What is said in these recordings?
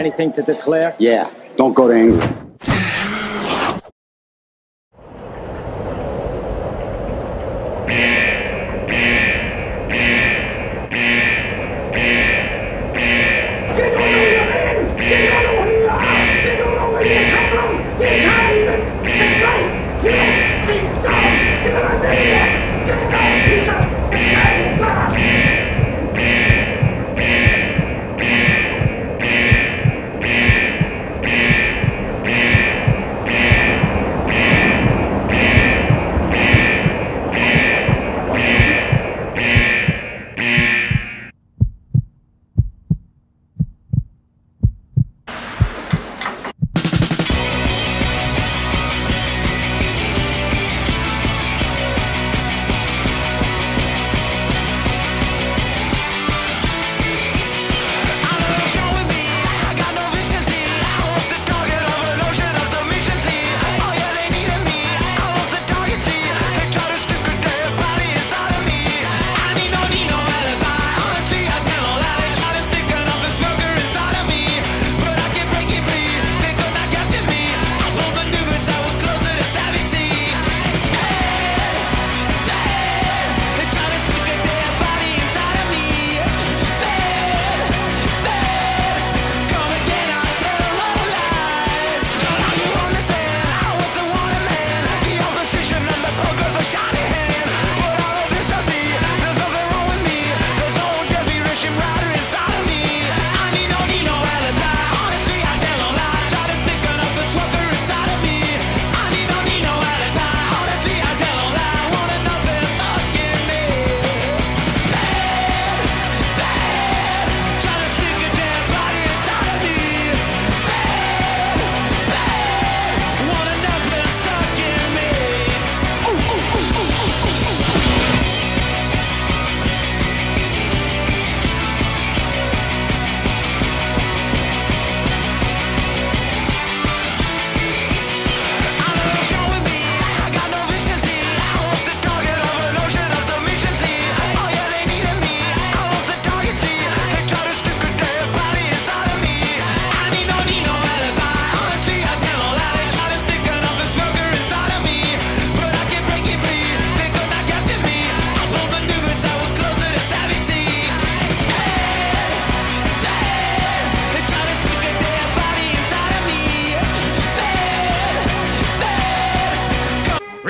Anything to declare? Yeah, don't go to England.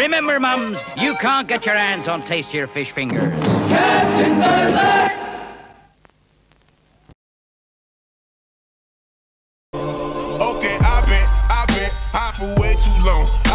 Remember, mums, you can't get your hands on tastier fish fingers. Captain Bernard! Okay, I've been, I've been high for way too long.